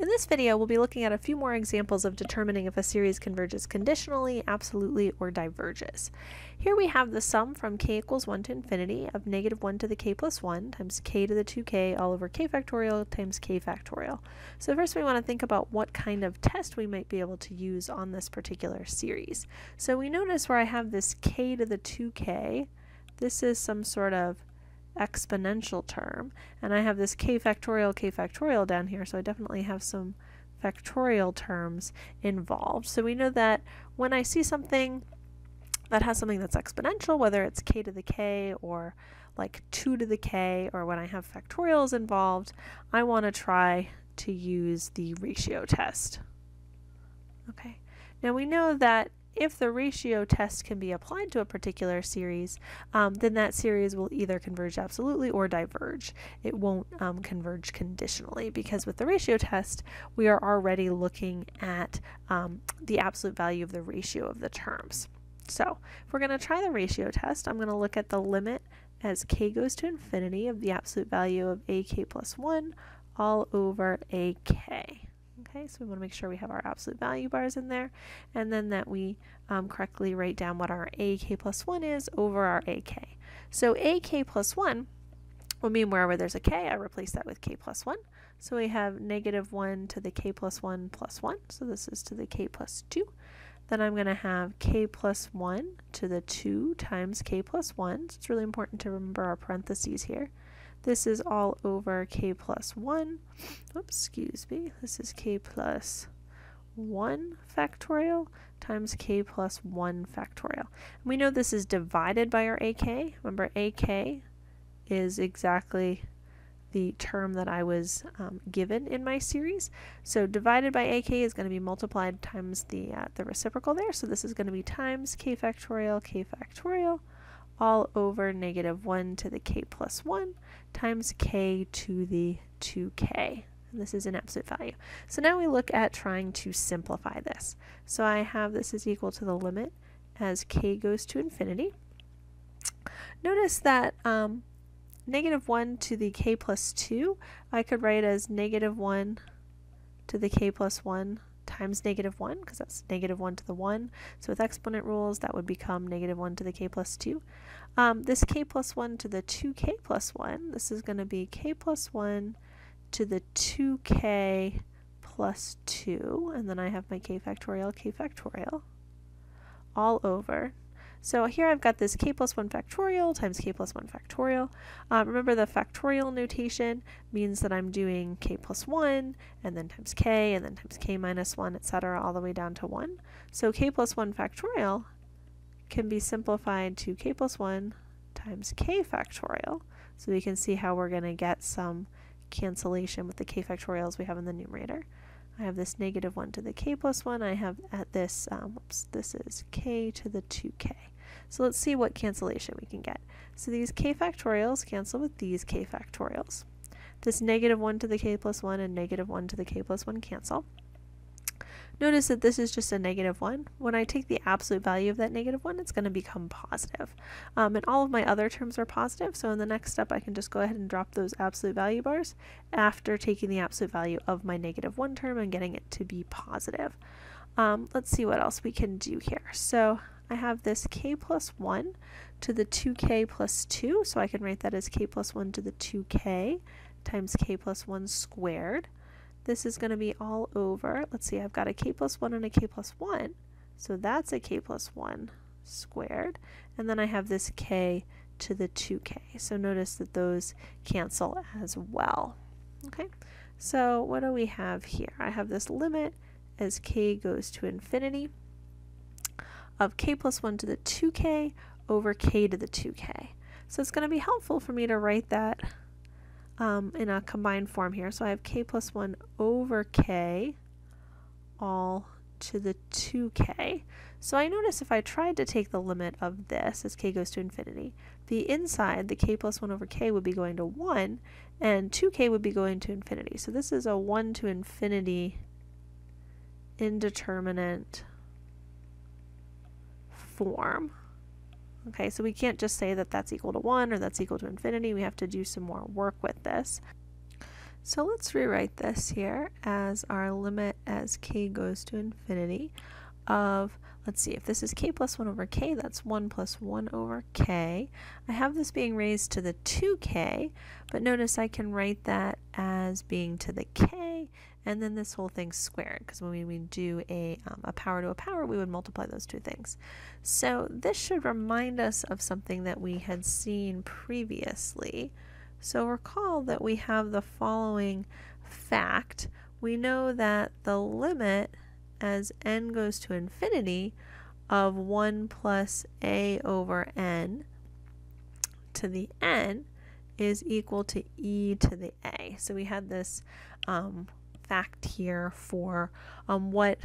In this video, we'll be looking at a few more examples of determining if a series converges conditionally, absolutely, or diverges. Here we have the sum from k equals 1 to infinity of negative 1 to the k plus 1 times k to the 2k all over k factorial times k factorial. So first we want to think about what kind of test we might be able to use on this particular series. So we notice where I have this k to the 2k, this is some sort of exponential term. And I have this k factorial, k factorial down here, so I definitely have some factorial terms involved. So we know that when I see something that has something that's exponential, whether it's k to the k or like 2 to the k, or when I have factorials involved, I want to try to use the ratio test. Okay, now we know that if the ratio test can be applied to a particular series, um, then that series will either converge absolutely or diverge. It won't um, converge conditionally because with the ratio test, we are already looking at um, the absolute value of the ratio of the terms. So if we're going to try the ratio test, I'm going to look at the limit as k goes to infinity of the absolute value of ak plus 1 all over ak. Okay, so we want to make sure we have our absolute value bars in there, and then that we um, correctly write down what our ak plus 1 is over our ak. So ak plus 1 will mean wherever there's a k, I replace that with k plus 1. So we have negative 1 to the k plus 1 plus 1, so this is to the k plus 2. Then I'm going to have k plus 1 to the 2 times k plus 1. So it's really important to remember our parentheses here. This is all over k plus 1. Oops, excuse me. This is k plus 1 factorial times k plus 1 factorial. And we know this is divided by our ak. Remember, ak is exactly the term that I was um, given in my series. So divided by ak is going to be multiplied times the, uh, the reciprocal there. So this is going to be times k factorial, k factorial all over negative 1 to the k plus 1 times k to the 2k. And this is an absolute value. So now we look at trying to simplify this. So I have this is equal to the limit as k goes to infinity. Notice that um, negative 1 to the k plus 2 I could write as negative 1 to the k plus 1 times negative 1, because that's negative 1 to the 1. So with exponent rules, that would become negative 1 to the k plus 2. Um, this k plus 1 to the 2k plus 1, this is going to be k plus 1 to the 2k plus 2, and then I have my k factorial, k factorial, all over so here I've got this k plus 1 factorial times k plus 1 factorial. Uh, remember the factorial notation means that I'm doing k plus 1 and then times k and then times k minus 1 etc. all the way down to 1. So k plus 1 factorial can be simplified to k plus 1 times k factorial. So we can see how we're going to get some cancellation with the k factorials we have in the numerator. I have this negative 1 to the k plus 1. I have at this, um, whoops, this is k to the 2k. So let's see what cancellation we can get. So these k factorials cancel with these k factorials. This negative 1 to the k plus 1 and negative 1 to the k plus 1 cancel. Notice that this is just a negative 1. When I take the absolute value of that negative 1, it's going to become positive. Um, and all of my other terms are positive, so in the next step I can just go ahead and drop those absolute value bars after taking the absolute value of my negative 1 term and getting it to be positive. Um, let's see what else we can do here. So I have this k plus 1 to the 2k plus 2, so I can write that as k plus 1 to the 2k times k plus 1 squared. This is going to be all over, let's see, I've got a k plus 1 and a k plus 1, so that's a k plus 1 squared. And then I have this k to the 2k. So notice that those cancel as well. Okay, so what do we have here? I have this limit as k goes to infinity of k plus 1 to the 2k over k to the 2k. So it's going to be helpful for me to write that um, in a combined form here. So I have k plus 1 over k all to the 2k. So I notice if I tried to take the limit of this as k goes to infinity, the inside, the k plus 1 over k would be going to 1, and 2k would be going to infinity. So this is a 1 to infinity indeterminate form. Okay, so we can't just say that that's equal to 1 or that's equal to infinity. We have to do some more work with this. So let's rewrite this here as our limit as k goes to infinity of, let's see, if this is k plus 1 over k, that's 1 plus 1 over k. I have this being raised to the 2k, but notice I can write that as being to the k, and then this whole thing squared, because when we do a, um, a power to a power, we would multiply those two things. So this should remind us of something that we had seen previously. So recall that we have the following fact. We know that the limit as n goes to infinity of 1 plus a over n to the n is equal to e to the a. So we had this um, fact here for um, what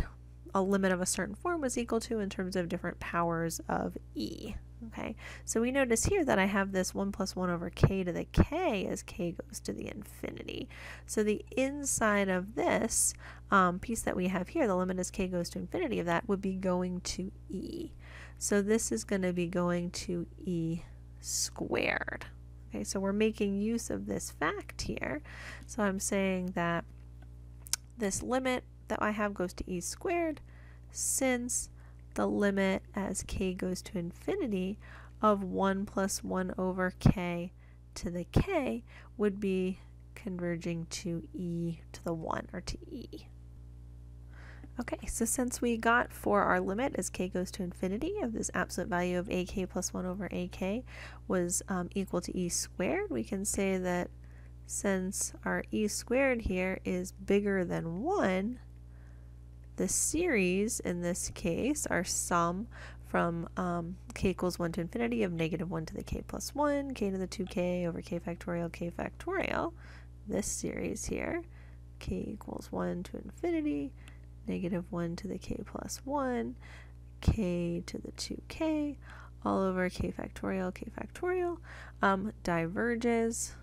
a limit of a certain form was equal to in terms of different powers of e. Okay, so we notice here that I have this 1 plus 1 over k to the k as k goes to the infinity. So the inside of this um, piece that we have here, the limit as k goes to infinity of that, would be going to e. So this is going to be going to e squared. Okay, so we're making use of this fact here. So I'm saying that this limit that I have goes to e squared since the limit as k goes to infinity of 1 plus 1 over k to the k would be converging to e to the 1 or to e. Okay, so since we got for our limit as k goes to infinity of this absolute value of ak plus 1 over ak was um, equal to e squared, we can say that since our e squared here is bigger than 1, the series in this case, our sum from um, k equals 1 to infinity of negative 1 to the k plus 1, k to the 2k over k factorial, k factorial, this series here, k equals 1 to infinity, negative 1 to the k plus 1, k to the 2k, all over k factorial, k factorial, um, diverges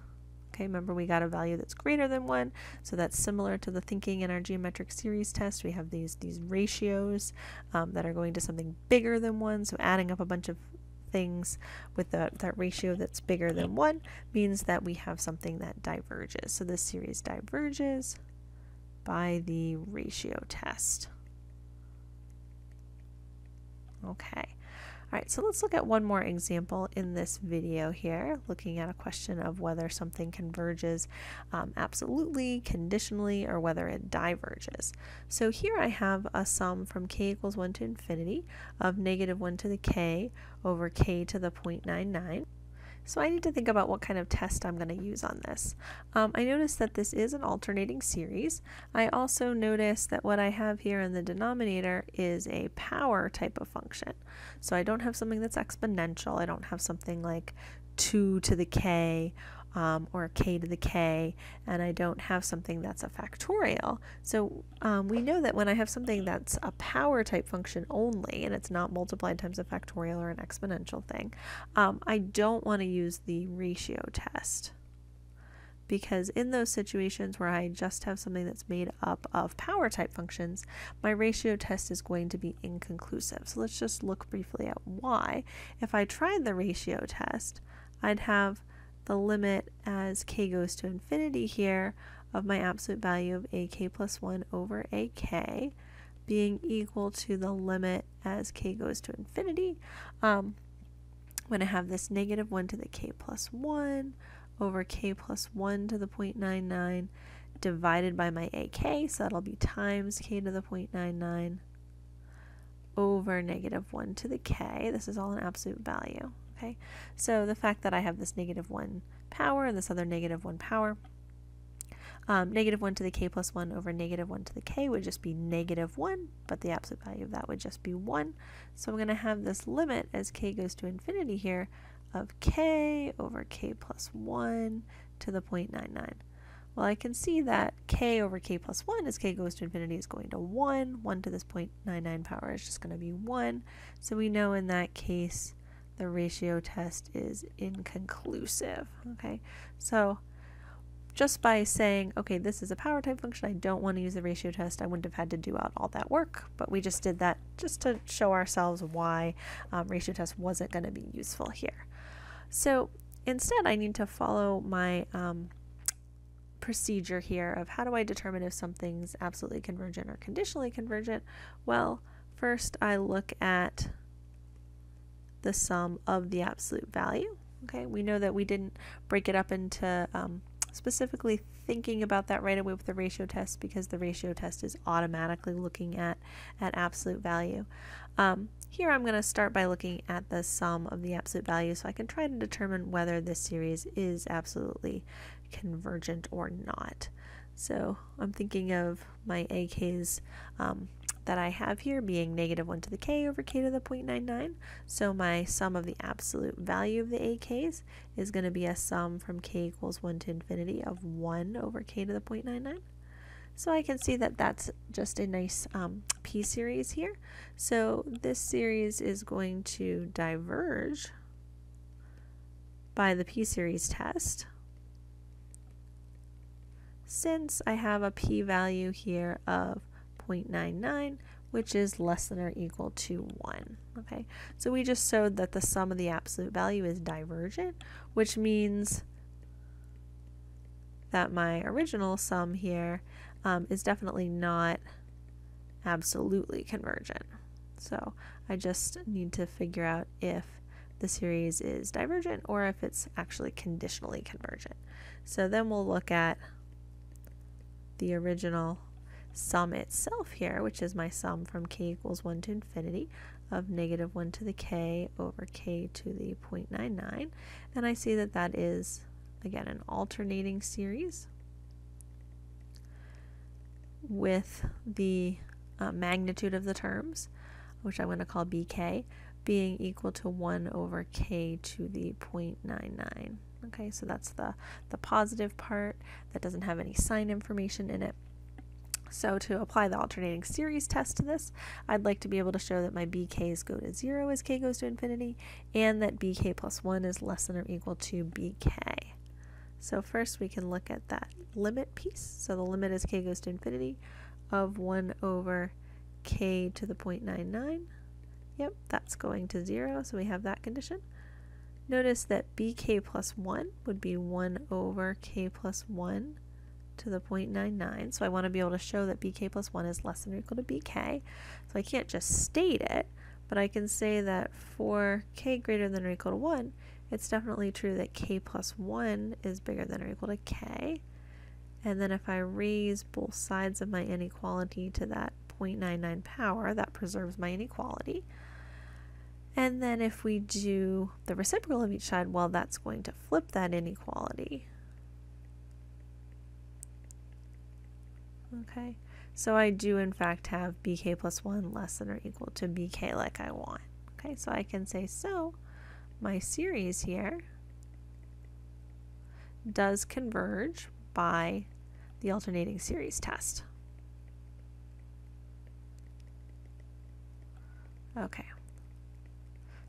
Okay, remember we got a value that's greater than 1, so that's similar to the thinking in our geometric series test. We have these, these ratios um, that are going to something bigger than 1, so adding up a bunch of things with the, that ratio that's bigger than 1 means that we have something that diverges. So this series diverges by the ratio test. Okay. All right, so let's look at one more example in this video here, looking at a question of whether something converges um, absolutely, conditionally, or whether it diverges. So here I have a sum from k equals 1 to infinity of negative 1 to the k over k to the 0.99. So I need to think about what kind of test I'm going to use on this. Um, I notice that this is an alternating series. I also notice that what I have here in the denominator is a power type of function. So I don't have something that's exponential. I don't have something like 2 to the k um, or k to the k, and I don't have something that's a factorial. So um, we know that when I have something that's a power type function only, and it's not multiplied times a factorial or an exponential thing, um, I don't want to use the ratio test. Because in those situations where I just have something that's made up of power type functions, my ratio test is going to be inconclusive. So let's just look briefly at why. If I tried the ratio test, I'd have the limit as k goes to infinity here of my absolute value of ak plus 1 over ak being equal to the limit as k goes to infinity. Um, to have this negative 1 to the k plus 1 over k plus 1 to the 0.99 divided by my ak, so that'll be times k to the 0.99 over negative 1 to the k. This is all an absolute value. Okay, so the fact that I have this negative 1 power and this other negative 1 power, um, negative 1 to the k plus 1 over negative 1 to the k would just be negative 1, but the absolute value of that would just be 1. So I'm going to have this limit as k goes to infinity here of k over k plus 1 to the 0.99. Well, I can see that k over k plus 1 as k goes to infinity is going to 1. 1 to this 0.99 power is just going to be 1. So we know in that case the ratio test is inconclusive. Okay, so just by saying, okay, this is a power type function, I don't want to use the ratio test, I wouldn't have had to do out all that work, but we just did that just to show ourselves why um, ratio test wasn't going to be useful here. So instead, I need to follow my um, procedure here of how do I determine if something's absolutely convergent or conditionally convergent? Well, first I look at the sum of the absolute value. Okay, we know that we didn't break it up into um, specifically thinking about that right away with the ratio test because the ratio test is automatically looking at, at absolute value. Um, here I'm going to start by looking at the sum of the absolute value so I can try to determine whether this series is absolutely convergent or not. So I'm thinking of my AKs um, that I have here being negative 1 to the k over k to the 0.99. So my sum of the absolute value of the AKs is going to be a sum from k equals 1 to infinity of 1 over k to the 0.99. So I can see that that's just a nice um, p series here. So this series is going to diverge by the p series test since I have a p-value here of 0.99, which is less than or equal to 1. Okay, so we just showed that the sum of the absolute value is divergent, which means that my original sum here um, is definitely not absolutely convergent. So I just need to figure out if the series is divergent or if it's actually conditionally convergent. So then we'll look at the original sum itself here, which is my sum from k equals 1 to infinity of negative 1 to the k over k to the 0.99. And I see that that is, again, an alternating series with the uh, magnitude of the terms, which I'm going to call bk, being equal to 1 over k to the 0.99. Okay, so that's the, the positive part that doesn't have any sign information in it. So to apply the alternating series test to this, I'd like to be able to show that my bk's go to 0 as k goes to infinity, and that bk plus 1 is less than or equal to bk. So first we can look at that limit piece. So the limit as k goes to infinity of 1 over k to the 0.99. Yep, that's going to 0, so we have that condition. Notice that bk plus 1 would be 1 over k plus 1 to the 0.99. So I want to be able to show that bk plus 1 is less than or equal to bk. So I can't just state it, but I can say that for k greater than or equal to 1, it's definitely true that k plus 1 is bigger than or equal to k. And then if I raise both sides of my inequality to that 0.99 power, that preserves my inequality. And then if we do the reciprocal of each side, well, that's going to flip that inequality. Okay, so I do in fact have bk plus 1 less than or equal to bk like I want. Okay, so I can say, so my series here does converge by the alternating series test. Okay.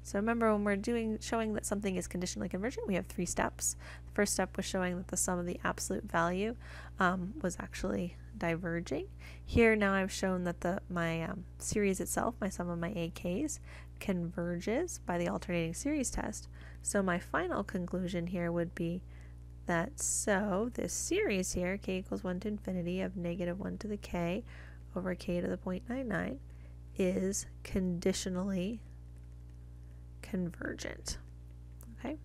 So remember when we're doing showing that something is conditionally convergent, we have three steps. The first step was showing that the sum of the absolute value um, was actually diverging. Here now I've shown that the my um, series itself, my sum of my AKs, converges by the alternating series test. So my final conclusion here would be that so this series here, k equals 1 to infinity of negative 1 to the k over k to the 0.99, is conditionally convergent. Okay?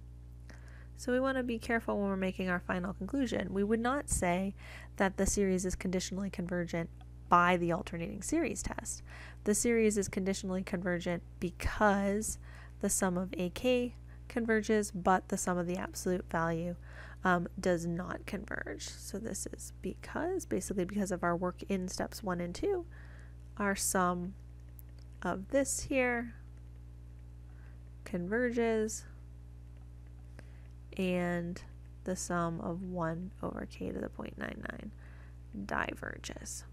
So we want to be careful when we're making our final conclusion. We would not say that the series is conditionally convergent by the alternating series test. The series is conditionally convergent because the sum of AK converges, but the sum of the absolute value um, does not converge. So this is because, basically because of our work in steps one and two, our sum of this here converges and the sum of 1 over k to the 0.99 diverges.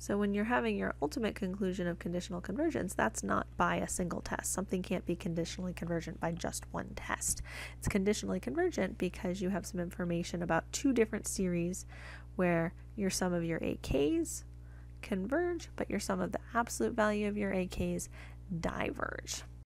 So when you're having your ultimate conclusion of conditional convergence, that's not by a single test. Something can't be conditionally convergent by just one test. It's conditionally convergent because you have some information about two different series where your sum of your AKs converge, but your sum of the absolute value of your AKs diverge.